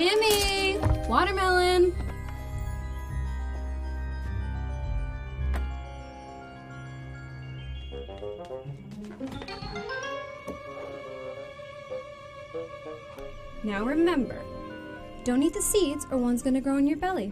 Jimmy, watermelon. Now remember, don't eat the seeds or one's gonna grow in your belly.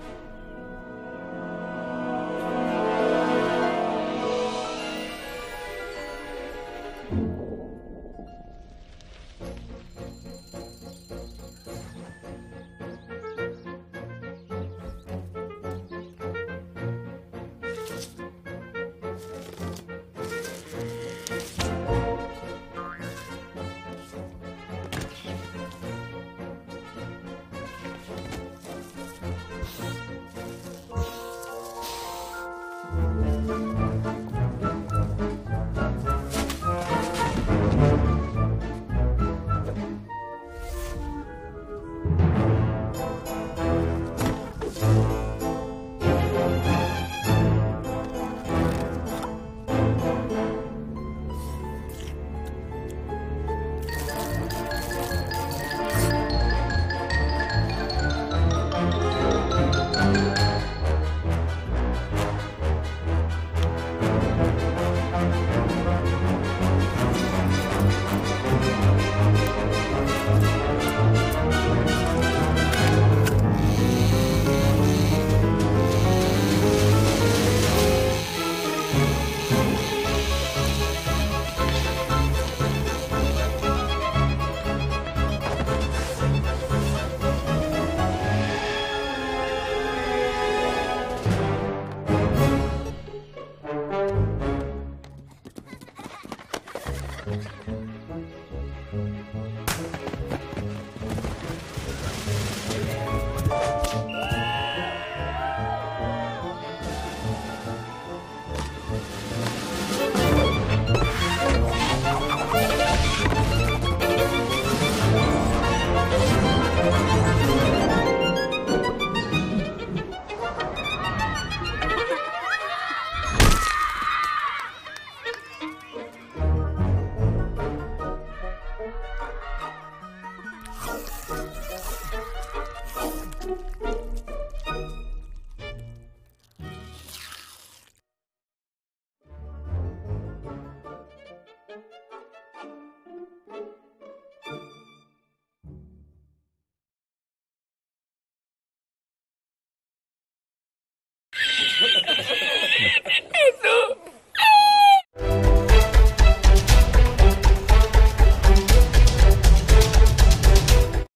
no.